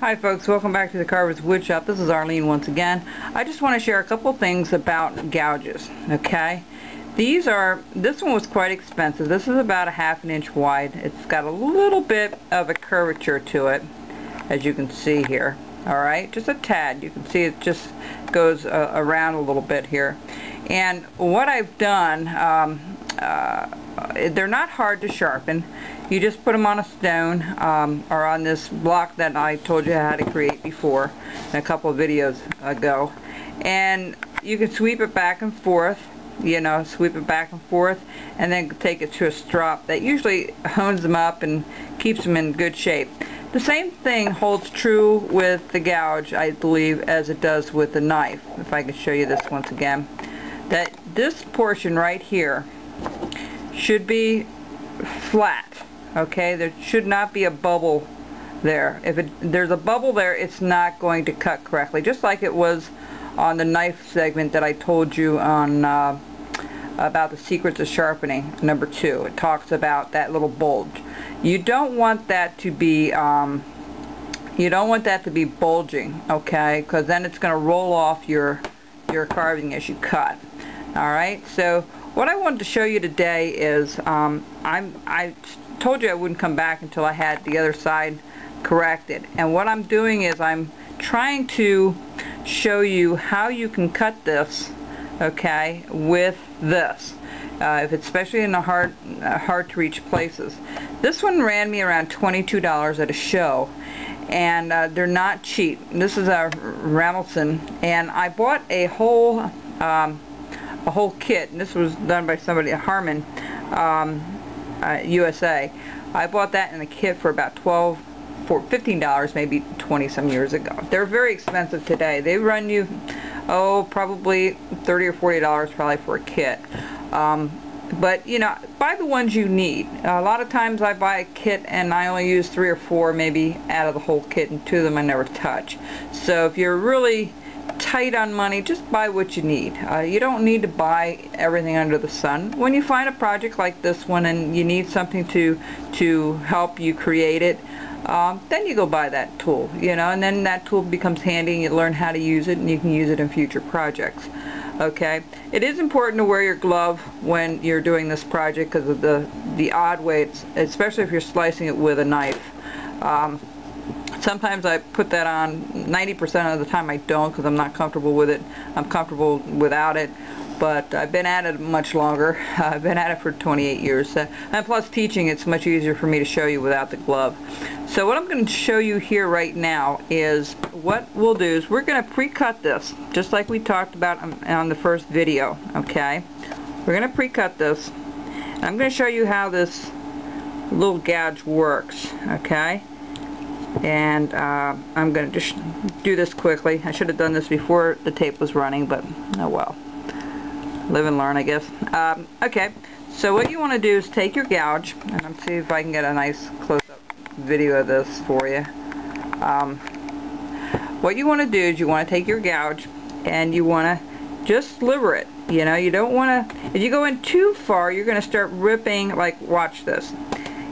Hi folks, welcome back to the Carver's Woodshop. This is Arlene once again. I just want to share a couple things about gouges, okay? These are, this one was quite expensive. This is about a half an inch wide. It's got a little bit of a curvature to it, as you can see here. Alright, just a tad. You can see it just goes uh, around a little bit here. And what I've done, um, uh, they're not hard to sharpen. You just put them on a stone um, or on this block that I told you how to create before in a couple of videos ago. And you can sweep it back and forth, you know, sweep it back and forth and then take it to a strop. That usually hones them up and keeps them in good shape. The same thing holds true with the gouge, I believe, as it does with the knife. If I can show you this once again. That this portion right here should be flat okay? There should not be a bubble there. If it, there's a bubble there it's not going to cut correctly just like it was on the knife segment that I told you on uh, about the secrets of sharpening number two. It talks about that little bulge. You don't want that to be um, you don't want that to be bulging okay? Because then it's going to roll off your your carving as you cut alright so what I wanted to show you today is um, I'm I told you I wouldn't come back until I had the other side corrected. And what I'm doing is I'm trying to show you how you can cut this, okay, with this. Uh, if it's especially in the hard, uh, hard to reach places. This one ran me around $22 at a show and uh, they're not cheap. This is a Ramelson and I bought a whole um, a whole kit and this was done by somebody at Harmon um, uh, USA. I bought that in a kit for about 12 for $15 maybe 20 some years ago. They're very expensive today. They run you oh probably 30 or 40 dollars probably for a kit. Um, but you know buy the ones you need. A lot of times I buy a kit and I only use three or four maybe out of the whole kit and two of them I never touch. So if you're really tight on money, just buy what you need. Uh, you don't need to buy everything under the sun. When you find a project like this one and you need something to to help you create it, um, then you go buy that tool, you know, and then that tool becomes handy and you learn how to use it and you can use it in future projects. Okay, it is important to wear your glove when you're doing this project because of the the odd way, it's, especially if you're slicing it with a knife. Um, Sometimes I put that on, 90% of the time I don't because I'm not comfortable with it. I'm comfortable without it, but I've been at it much longer. I've been at it for 28 years. Uh, and plus teaching, it's much easier for me to show you without the glove. So what I'm going to show you here right now is what we'll do is we're going to pre-cut this, just like we talked about on, on the first video, okay? We're going to pre-cut this. I'm going to show you how this little gouge works, okay? And uh, I'm going to just do this quickly. I should have done this before the tape was running, but oh well. Live and learn, I guess. Um, okay, so what you want to do is take your gouge, and I'm see if I can get a nice close-up video of this for you. Um, what you want to do is you want to take your gouge, and you want to just sliver it. You know, you don't want to, if you go in too far, you're going to start ripping, like, watch this.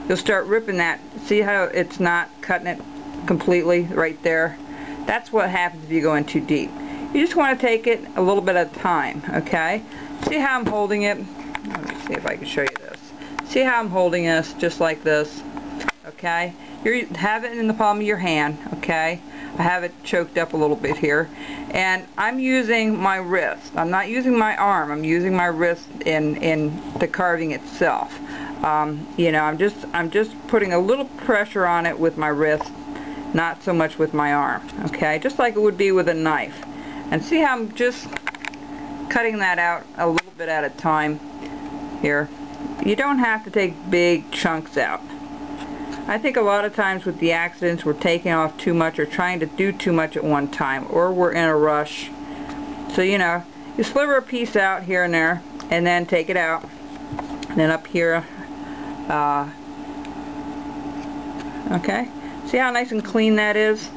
You'll start ripping that. See how it's not cutting it completely right there. That's what happens if you go in too deep. You just want to take it a little bit at a time, okay? See how I'm holding it? Let me see if I can show you this. See how I'm holding this, just like this, okay? You have it in the palm of your hand, okay? I have it choked up a little bit here. And I'm using my wrist. I'm not using my arm. I'm using my wrist in, in the carving itself. Um, you know, I'm just, I'm just putting a little pressure on it with my wrist, not so much with my arm, okay? Just like it would be with a knife. And see how I'm just cutting that out a little bit at a time here. You don't have to take big chunks out. I think a lot of times with the accidents we're taking off too much or trying to do too much at one time or we're in a rush. So you know, you sliver a piece out here and there and then take it out. And then up here uh, okay, see how nice and clean that is?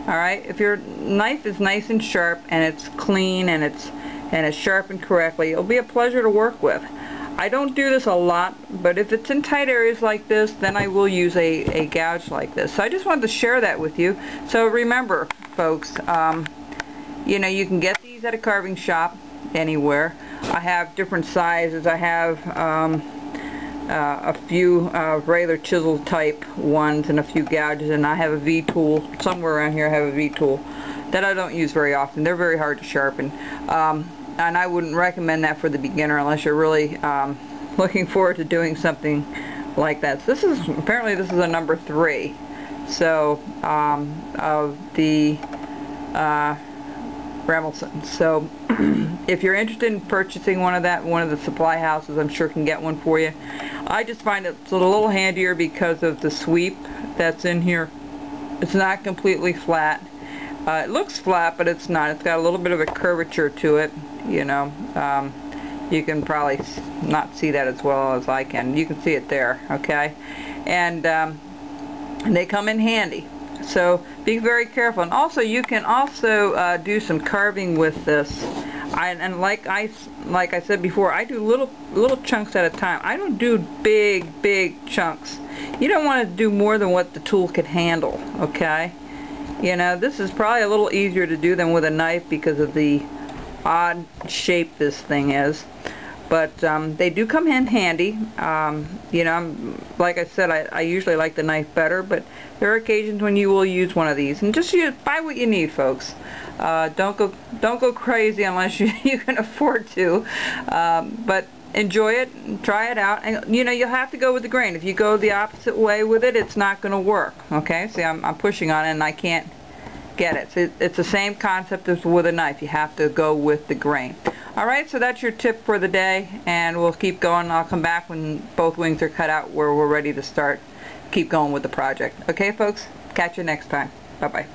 Alright, if your knife is nice and sharp and it's clean and it's and it's sharpened correctly, it'll be a pleasure to work with. I don't do this a lot, but if it's in tight areas like this, then I will use a, a gouge like this. So I just wanted to share that with you. So remember, folks, um, you know, you can get these at a carving shop anywhere. I have different sizes. I have um, uh, a few uh, regular chisel type ones and a few gouges and I have a V-tool. Somewhere around here I have a V-tool that I don't use very often. They're very hard to sharpen. Um, and I wouldn't recommend that for the beginner unless you're really um, looking forward to doing something like that. So this is apparently this is a number three. So um, of the uh, Ramelson. So if you're interested in purchasing one of that, one of the supply houses I'm sure can get one for you. I just find it's a little handier because of the sweep that's in here. It's not completely flat. Uh, it looks flat, but it's not. It's got a little bit of a curvature to it, you know. Um, you can probably not see that as well as I can. You can see it there, okay? And, um, and they come in handy. So be very careful. And also you can also uh, do some carving with this. I, and like I like I said before, I do little little chunks at a time. I don't do big big chunks. You don't want to do more than what the tool can handle. Okay. You know this is probably a little easier to do than with a knife because of the odd shape this thing is but um, they do come in handy. Um, you know, I'm, like I said, I, I, usually like the knife better, but there are occasions when you will use one of these. And just use, buy what you need, folks. Uh, don't go don't go crazy unless you, you can afford to. Um, but enjoy it, try it out, and you know you'll have to go with the grain. If you go the opposite way with it, it's not going to work. Okay, see, I'm, I'm pushing on it and I can't get it. So it's the same concept as with a knife. You have to go with the grain. Alright, so that's your tip for the day, and we'll keep going. I'll come back when both wings are cut out where we're ready to start. Keep going with the project. Okay, folks? Catch you next time. Bye-bye.